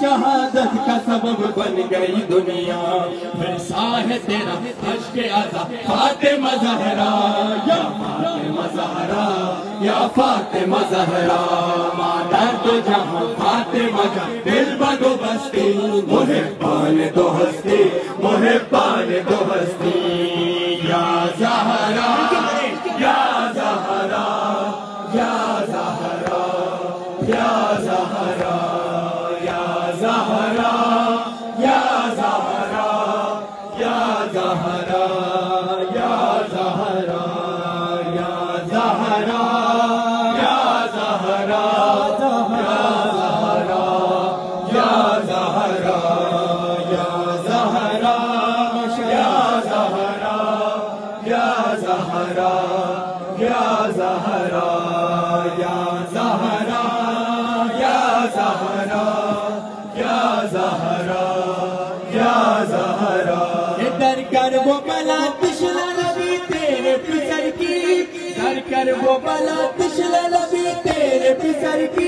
शहादत का सबब बन गई दुनिया। वैसा है तेरा हज के आजा फाते मजहरा या फाते मजहरा या फाते मजहरा मादा तो जहाँ फाते मज़ा दिल बदो बस्ती मुहे पाल दो हस्ती, मुहे पाल दो हस्ती। जहरा या जहरा या जहरा कर वो बला पिछला नबी तेरे पिसर कर वो बला पिछला नबी तेरे पिसर की।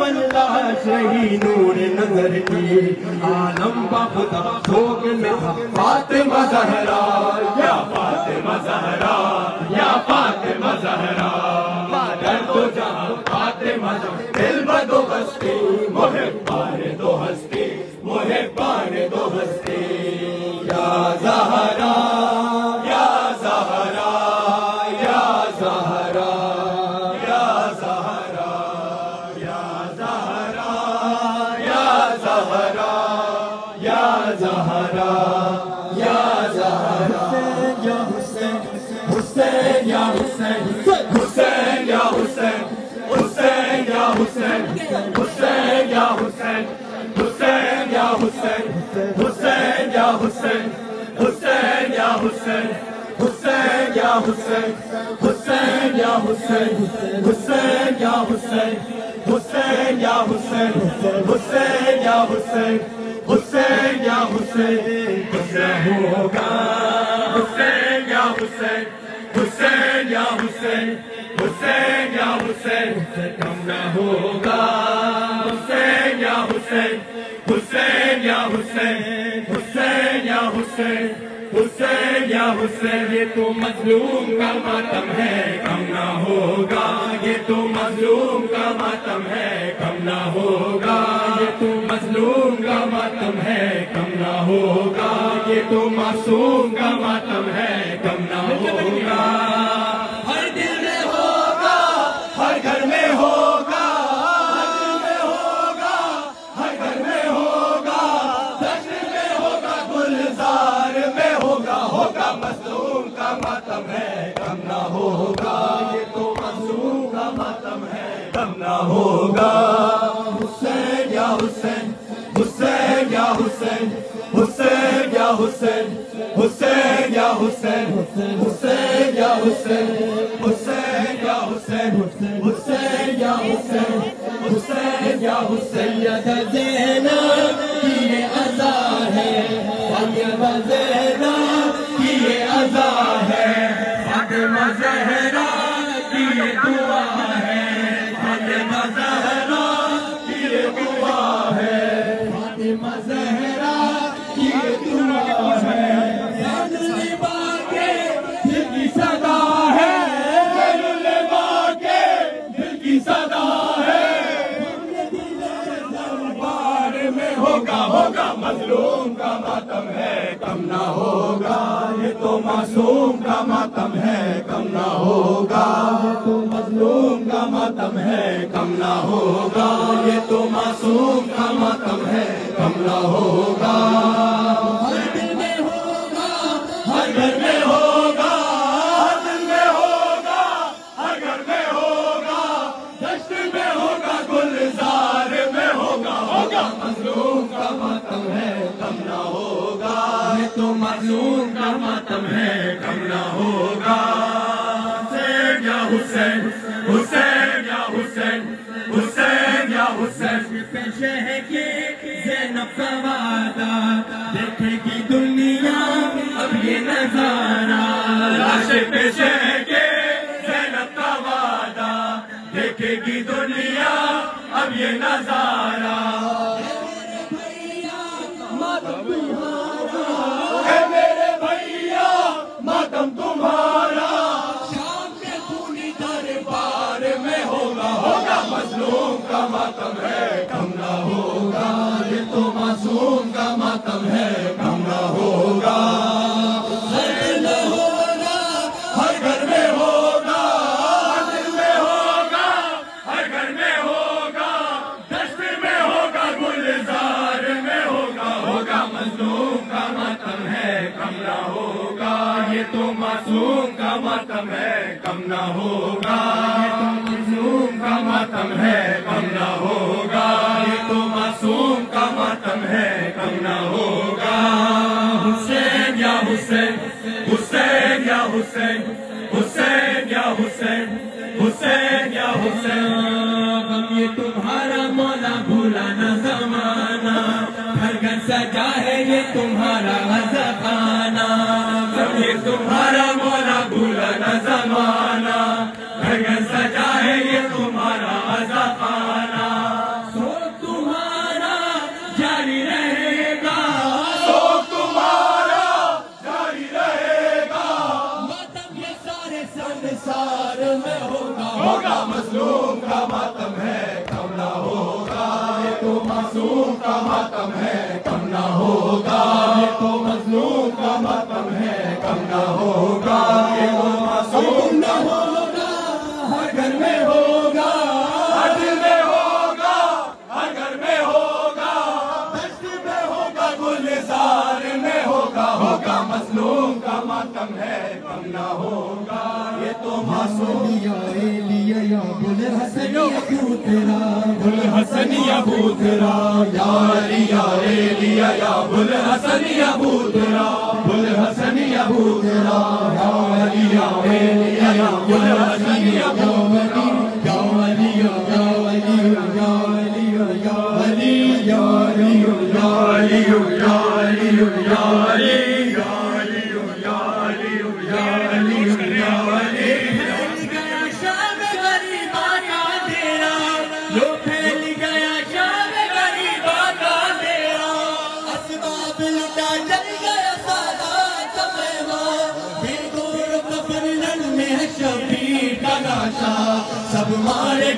कपन लाश नूर नज़र की। आलम बाबुदा भोग में फातिमा जहरा, या फातिमा जहरा, या फातिमा जहरा। मादर तो जहाँ फातिमा दिल बदो बस्ती मोहे हुसैन हुसैन या हुसैन हुसैन या हुसैन हुसैन या हुसैन हुसैन या हुसैन हुसैन या हुसैन हुसैन या हुसैन हुसैन या हुसैन हुसैन या हुसैन हुसैन या हुसैन हुसैन या हुसैन हुसैन होगा हुसैन या हुसैन हुसैन या हुसैन हुसैन या हुसैन कम न होगा। हुसैन या हुसैन हुसैन या हुसैन हुसैन या हुसैन हुसैन या हुसैन ये तो मजलूम का मातम है कम ना होगा। ये तो मजलूम का मातम है कम ना होगा। ये तो मजलूम का मातम है कम ना होगा। ये तो मासूम का मातम है कम ना होगा। हुसैन हुसैन या हुसैन हुसैन या हुसैन हुसैन या ज़ैनब की ये अज़ा है फातिमा ज़ैनब की ये अज़ा है फातिमा ज़हरा की ये दुआ है फातिमा ज़हरा की ये दुआ है फातिमा ज़हरा की ये दुआ है मासूम का मातम है, कम ना होगा। तो मजलूम का मातम है, कम ना होगा। ये तो मासूम का मातम है, कम ना होगा। मासूम का मातम है कम ना होगा। हुसैन या हुसैन हुसैन या हुसैन हुसैन या हुसैन। पेशे है कि जैनब का वादा देखेगी दुनिया अब ये नज़ारा। लाश पेशे है कि जैनब का वादा देखेगी दुनिया अब ये नज़ारा। मजलूम का मातम है, कम ना होगा, ये तो मासूम का मातम है, कम ना होगा। ये तुम्हारा खाना सब ये तुम्हारा मौला भूला न जमाना घर घर सजा है ये तुम्हारा खाना सो तुम्हारा जारी रहेगा। सो तुम्हारा जारी रहेगा। मातम ये सारे संसार में होगा। होगा मजलूम का मातम है कम ना होगा। ये तो मासूम का मातम है। होगा ये तो मजलूम का मातम है कम ना होगा ये तो मासूम का होगा हर घर में होगा हर दिल में होगा हर घर में होगा दश्त में होगा गुलजार में होगा होगा मजलूम का मातम है कम ना होगा ये तो मासूम। बुल हसनिया भूतरा यारिया रे लिया सनी अपूतिरा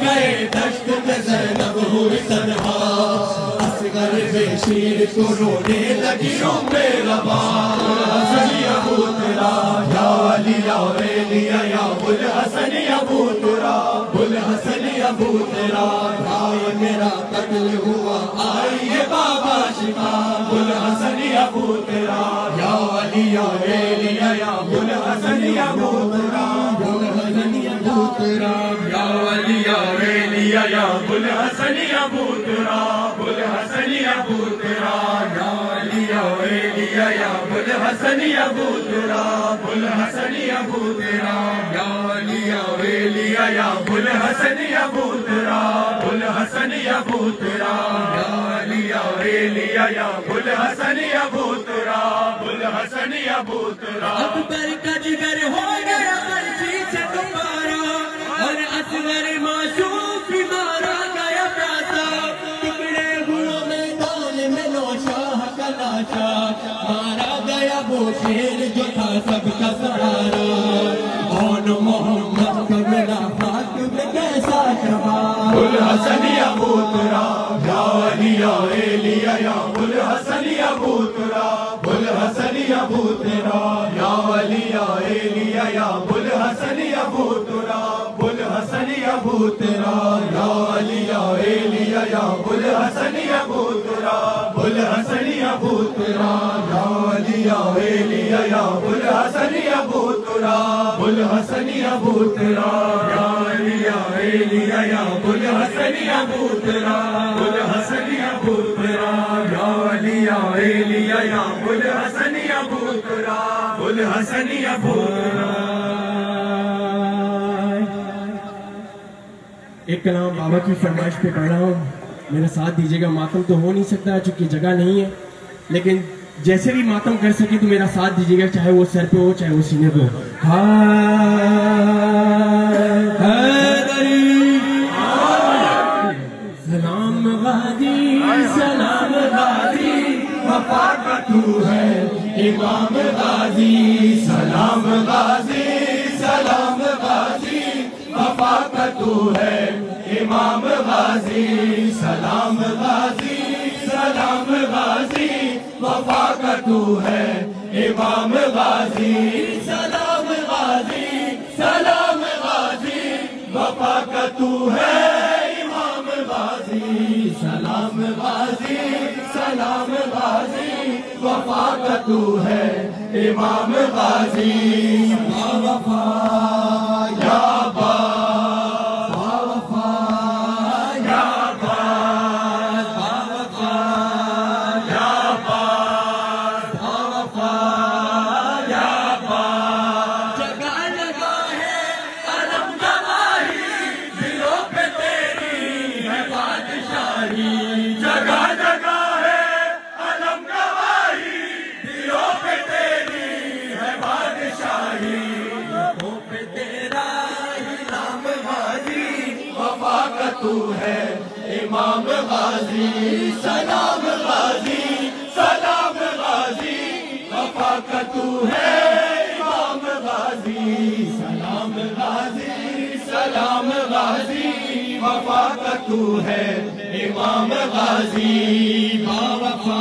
गए दश्त में जैनब हुई तन्हा। असगर बेशीर को रोने लगी ओ मेरा हसनिया भूतरा या अली या लिया या बुल हसनिया भूतरा बुल प्रभु तेरा भाई मेरा कत्ल हुआ। आइए बाबा शिफा गुल हसन अबू तेरा या अली या या गुल हसन अबू तेरा गुल हसन अबू तेरा या अली या या गुल हसन अबू तेरा गुल हसन अबू तेरा या या बुल हसनी अबू तेरा बुल हसनी अबू तेरा या लिया वे लिया या बुल हसनी अबू तेरा का जिगर हो गया मर्ज़ी से तुम्हारा, और असवर मासूम वो शेर जो था सबका सहारा। मौन मोहम्मद का मेरा हाथ में कैसा जमा गुल हसनिया बूतरा, या अलिया एलिया, या गुल हसनिया बूतरा। गुल हसनिया बूतरा, या एलिया, या गुल हसनिया बूतरा। गुल हसनिया बूतरा, या एलिया, या गुल हसनिया बूतरा। बुल हसनिया भूतरा या लिया रे या, बुल हसनिया भूतरा बुल हसनिया भूतरा या लिया रे या हसनिया भूतरा हसनिया भूतरा या लिया रे या हसनिया भूतरा हसनिया भूतरा एक कलाम बाबा की फरमाइश पे पढ़ हूँ। मेरा साथ दीजिएगा, मातम तो हो नहीं सकता, चूँकि जगह नहीं है। लेकिन जैसे भी मातम कर सके तो मेरा साथ दीजिएगा, चाहे वो सर पे हो, चाहे वो सीने पे हो। सलाम गाजी सलाम गाजी वफा का तू है इमाम सलाम गाजी सलाम वफा का तू है। इमाम गाजी सलाम गाजी सलाम गाजी वफा का तू है इमाम गाजी सलाम गाजी सलाम गाजी वफा का तू है इमाम गाजी सलाम गाजी सलाम गाजी वफा का तू है इमाम गाजी वफा। इमाम गाजी, सलाम गाजी सलाम गाजी वफा का तू है इमाम गाजी, सलाम गाजी सलाम गाजी वफा का तू है इमाम गाजी, बावफा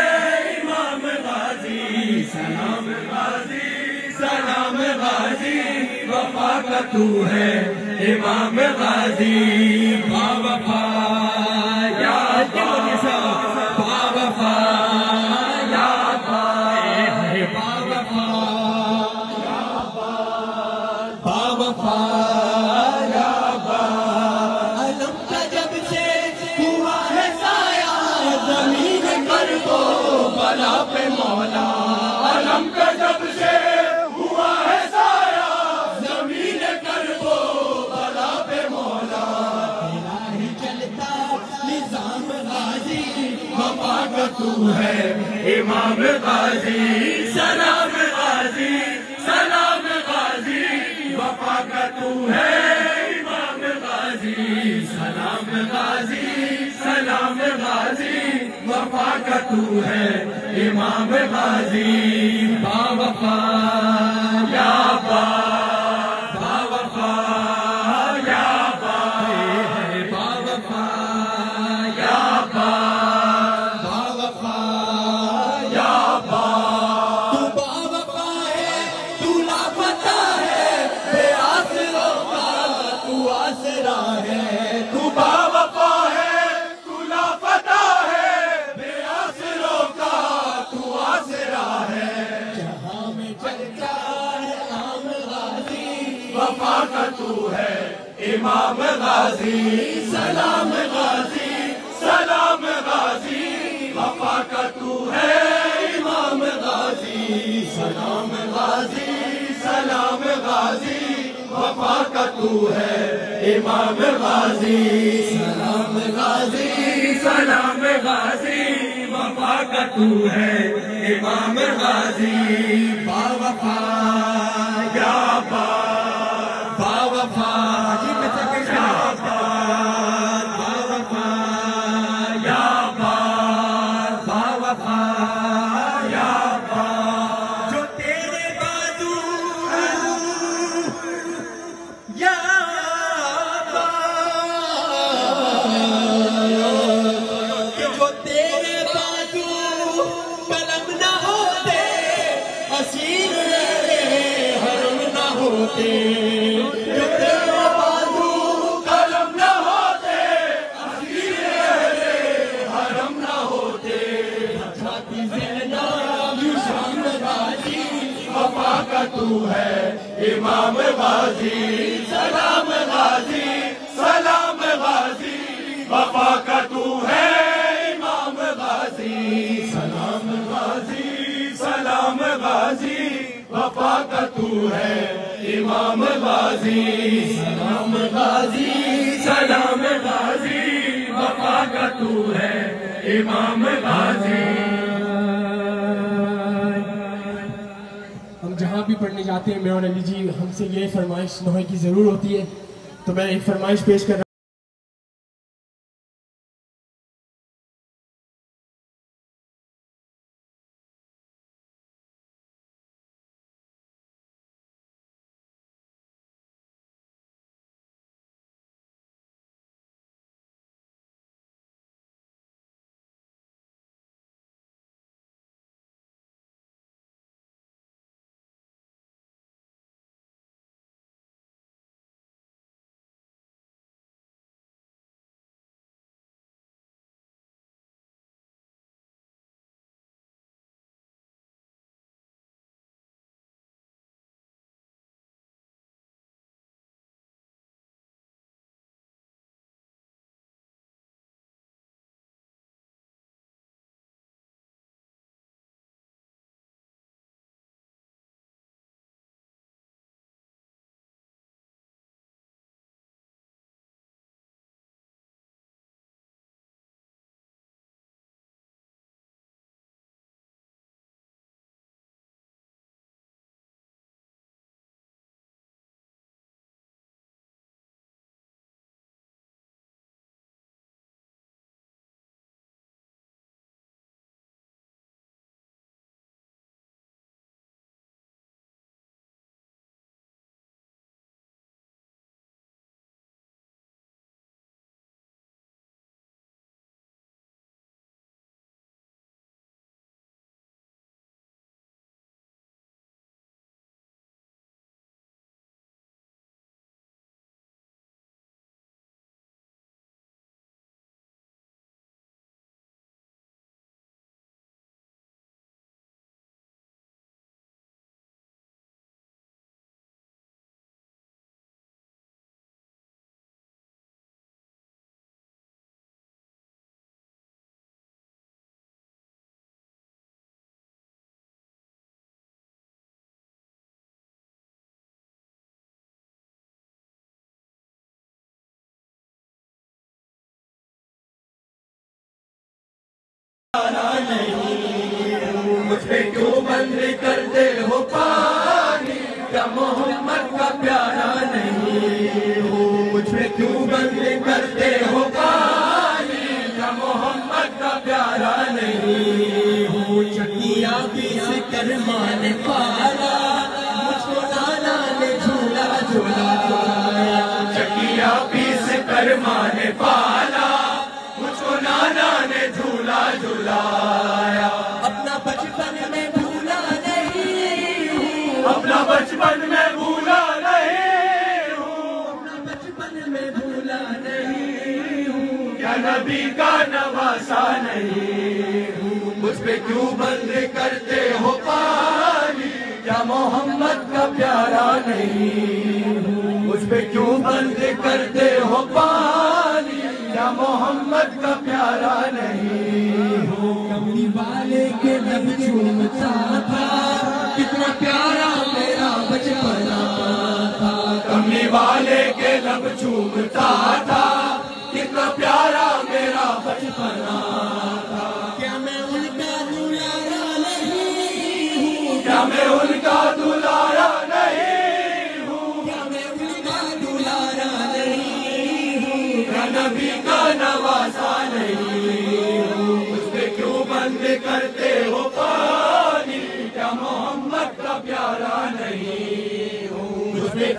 वफा का तू है इमाम गाजी बावफा या तू है। इमाम गाजी सलाम गाजी सलाम गाजी वफा का तू है। इमाम गाजी सलाम गाजी सलाम गाजी वफा का तू है। इमाम गाजी या गाजी, सलाम गाजी सलाम गाजी, वफा का तू है इमाम गाजी। सलाम गाजी सलाम गाजी, वफा का तू है इमाम गाजी। सलाम गाजी सलाम गाजी, वफा का तू है इमाम गाजी। बावफा, या गाजी सलाम गाजी सलाम गाजी वफा का तू है इमाम गाजी सलाम गाजी सलाम गाजी वफा का तू है इमाम गाजी सलाम गाजी सलाम गाजी वफा का तू है इमाम गाजी जहाँ भी पढ़ने जाते हैं। मैं और अली जी हमसे ये फरमाइश, नोहे की ज़रूर होती है। तो मैं एक फरमाइश पेश कर रहा क्यों बंद करते हो पानी क्या मोहम्मद का प्यारा नहीं हो। मुझ क्यों बंद करते हो पानी क्या मोहम्मद का प्यारा नहीं हो। चकिया बीस कर मान पाला मुझको नाना ने झूला झूला चकिया पीस कर माने पाला नबी का नवासा नहीं। हूँ मुझ पे क्यों बंद करते हो पानी? क्या मोहम्मद का प्यारा नहीं? हूँ मुझ पे क्यों बंद करते हो पानी? क्या मोहम्मद का प्यारा नहीं? हूँ कमली वाले के लब झूमता था कितना प्यारा मेरा बचपना था। कमली वाले के लब चूमता था।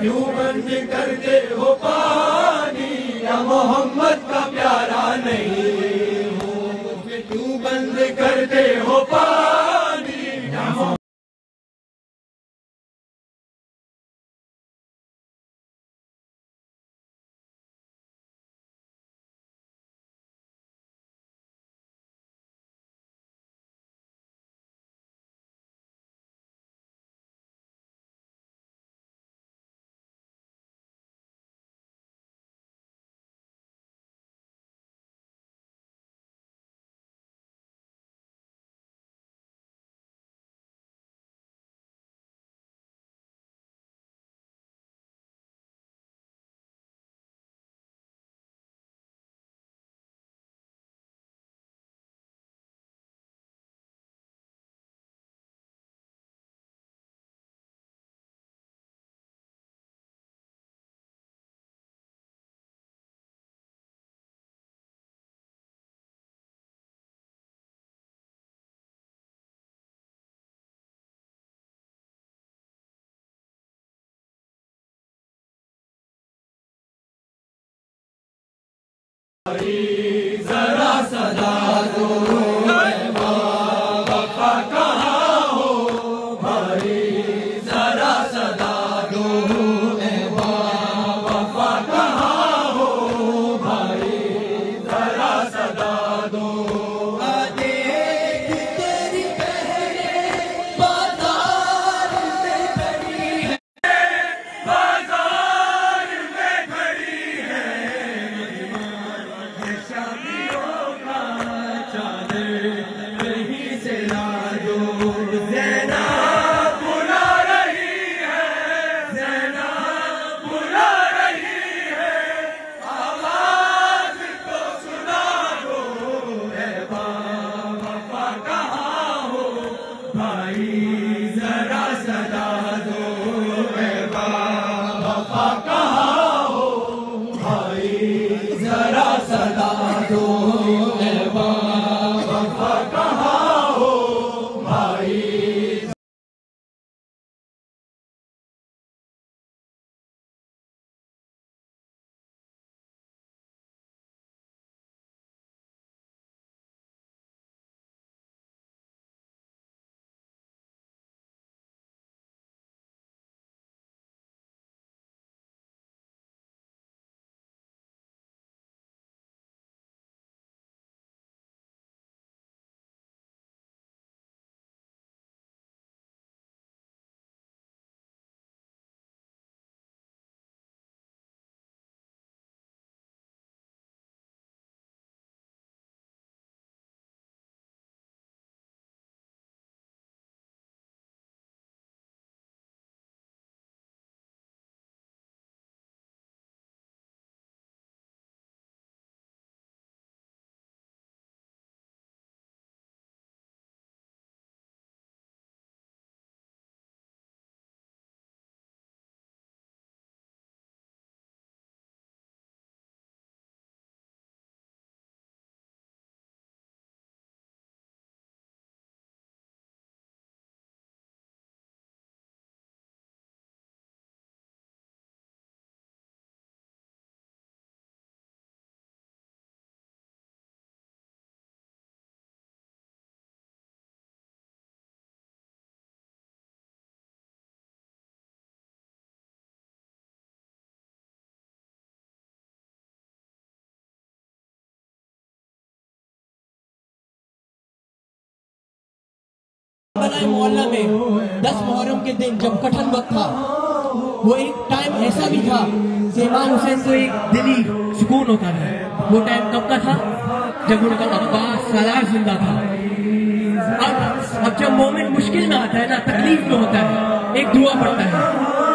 क्यों बंद करते हो पानी? या मोहम्मद का प्यारा नहीं हो। क्यों बंद करते हो पानी? जरा बनाए मोहल्ला में। दस मुहर्रम के दिन जब कठिन वक्त था, वो एक टाइम ऐसा भी था इमाम हुसैन को एक दिली सुकून होता था। वो टाइम कब का था? जब उनका अब्बास सलार ज़िंदा था। अब अब जब मोमिन मुश्किल में आता है ना, तकलीफ़ में होता है, एक दुआ पड़ता है,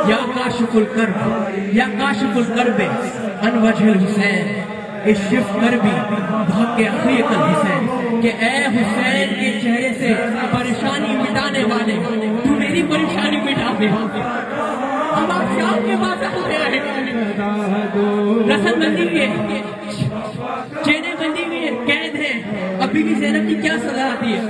या काशिफुल कर्ब, या काशिफुल कर्ब अनवजल हुसैन इस शिफ्ट कर भी भाग के आखिरी हुसैन, कि ए हुसैन के चेहरे से परेशानी दे हम आप शाम के बाद रसमबंदी के चेने बंदी में कैद है। अभी भी जैनब की क्या सजा आती है?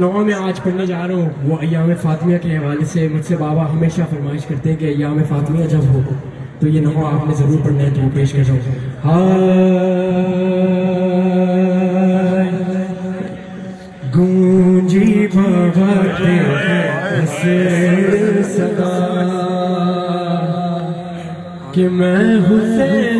जुलवा में आज पढ़ने जा रहा हूँ, वो अयाम फातमिया के हवाले से मुझसे बाबा हमेशा फरमाइश करते हैं कि अयाम फातमिया जब हो तो ये नवा आपने ज़रूर पढ़ना है तो पेश कर जाऊँ गूंजी सदा, कि मैं हुसैन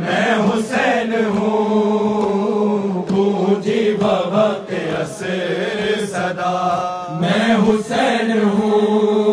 मैं हुसैन हूँ जी भक्त असे सदा। मैं हुसैन हूँ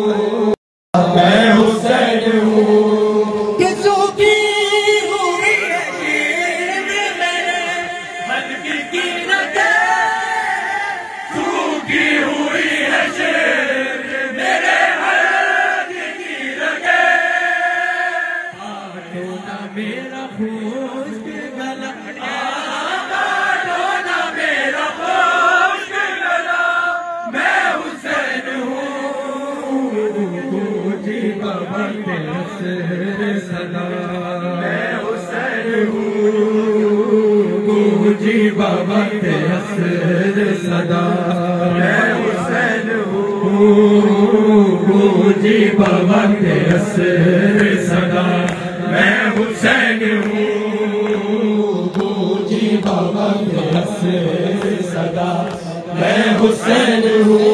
Hallelujah.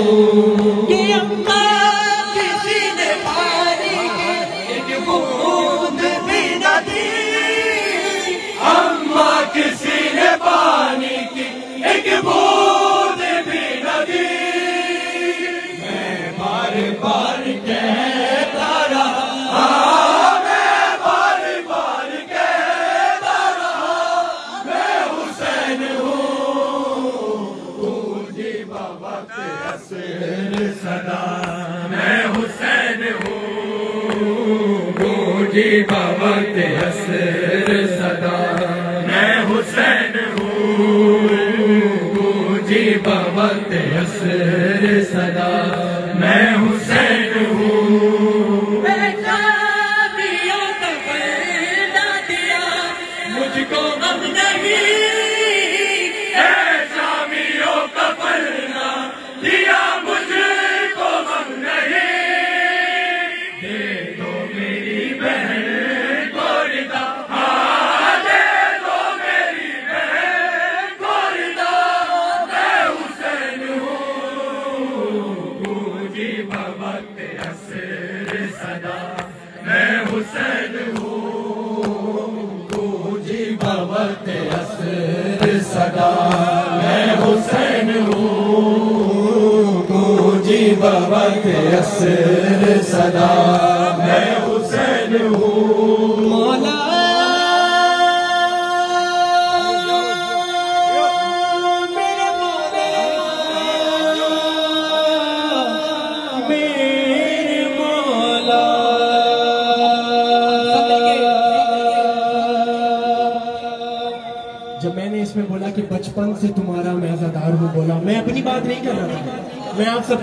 जी भवत हसर सदा। मैं हुसैन हूँ जी भवत हसर सदा।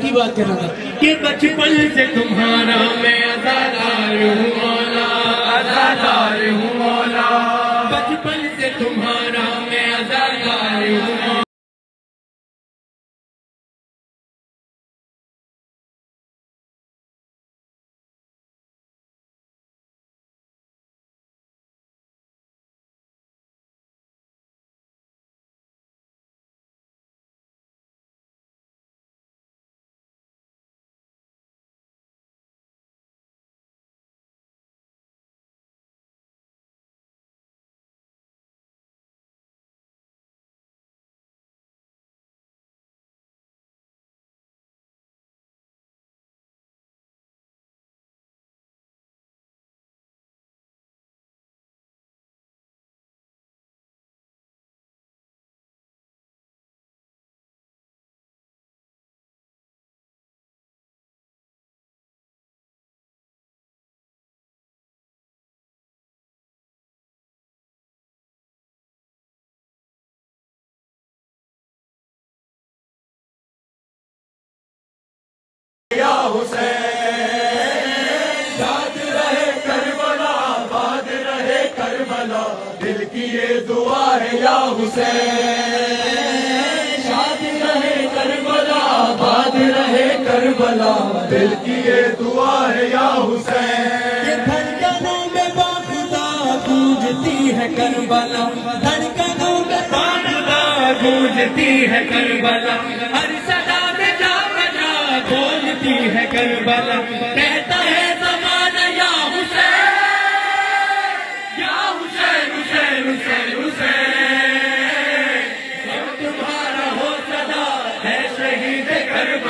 की बात कर रहा था कि बचपन से तुम्हारा मैं अदादार हूँ, मौला। अदादार हूँ, मौला। बचपन से तुम्हारा दिल की ये दुआ है या हुसैन। शाद रहे करबला, बाद रहे करबला। दिल की ये दुआ है या हुसैन। धड़कनों में बाबुदा गूंजती है करबला। धड़कनों में बाबुदा गूंजती है करबला। हर सदा में जा बजा बोलती है करबला।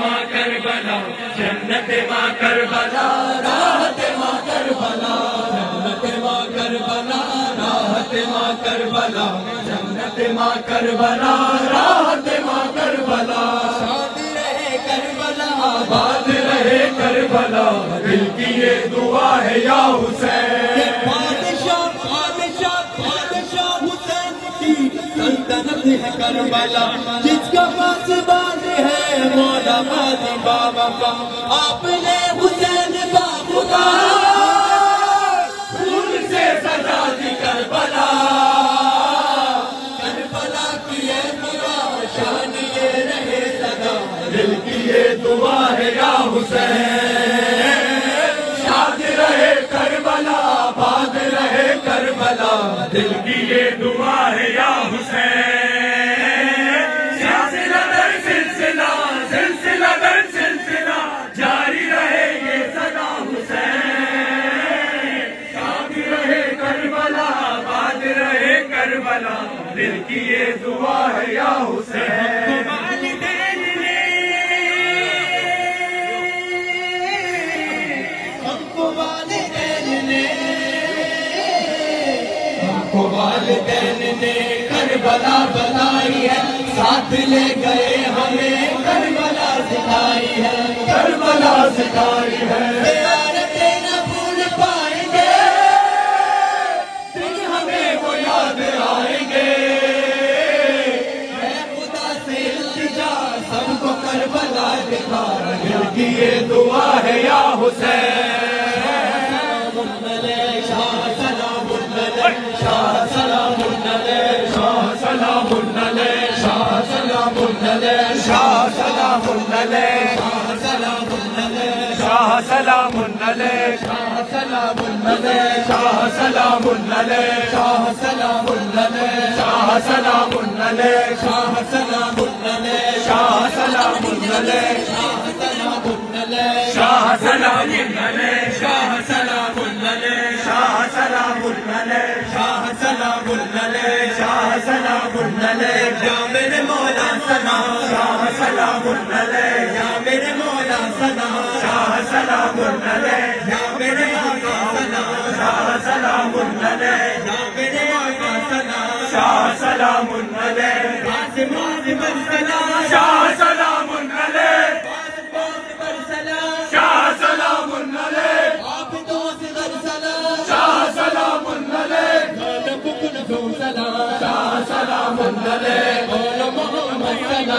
माँ करबला जन्नत माँ करबला राहत माँ करबला जन्नत माँ करबला राहत माँ करबला जन्नत माँ करबला राहत माँ करबला शादी रहे करबला बाद रहे करबला, दिल की ये दुआ है या हुसैन। सल्तनत है करबला जिसका पासबान है मौला गाजी बाबा का। आपने हुसैन बाबू का सजा दी रहे सदा। दिल की दुआ है या हुसैन। करबला दिल की ये दुआ है या हुसैन। सिलसिला सिलसिला सिलसिला जारी रहे ये सदा हुसैन। रहे करबला बाद रहे करबला, दिल की ये दुआ है या हुसैन। वालदेन ने करबला बनाई है। साथ ले गए हमें करबला सिखाई है। करबला सिखाई है। सबको करबला दिखा। रहे दुआ है या हुसैन। शाह सलाम शाह सलाम शाह सलाम शाह सलाम या मेरे मौला सना शाह सलाम या मेरे मौला सना शाह सलाम या मेरे आका सना शाह सलाम या मेरे आका सना शाह सलाम शाह सलाम बदना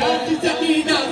भुले चीद